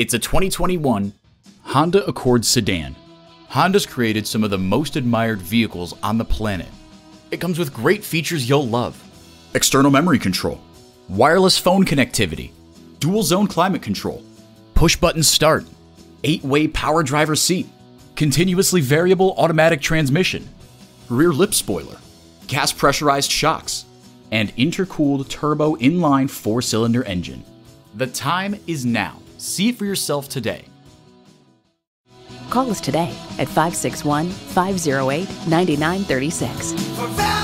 It's a 2021 Honda Accord sedan. Honda's created some of the most admired vehicles on the planet. It comes with great features you'll love external memory control, wireless phone connectivity, dual zone climate control, push button start, 8 way power driver seat, continuously variable automatic transmission, rear lip spoiler, gas pressurized shocks, and intercooled turbo inline four cylinder engine. The time is now. See it for yourself today. Call us today at 561 508 9936.